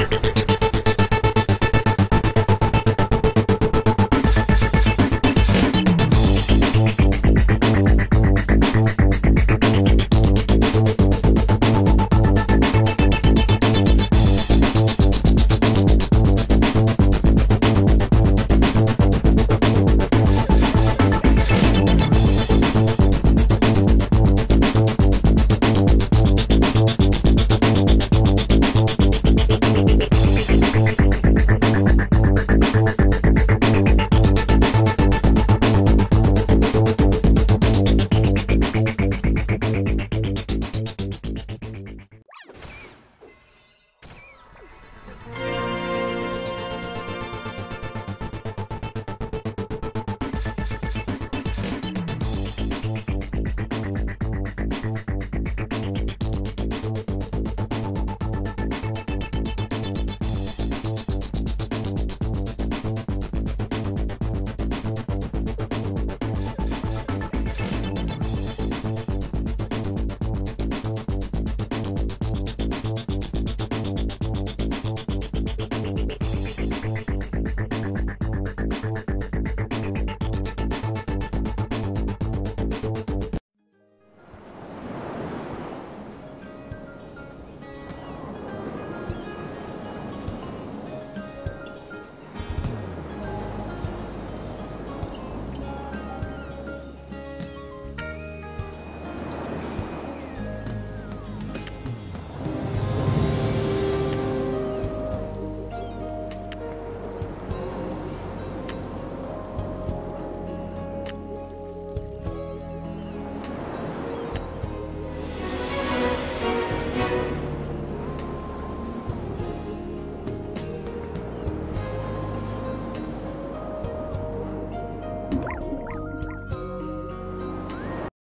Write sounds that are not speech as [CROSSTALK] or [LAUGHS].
you [LAUGHS]